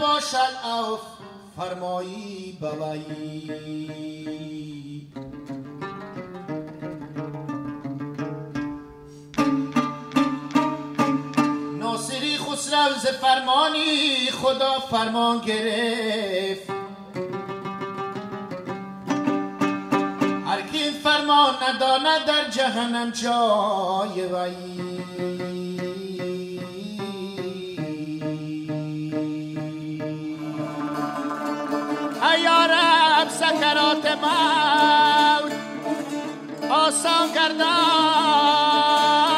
نباشد اوف فرمایی ببایی. ناصری خسرو ز فرمانی خدا فرمان گرفت. هر فرمان نداند در جهنم جای وی ایارب سکرات موت آسان گردان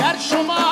That Shomar.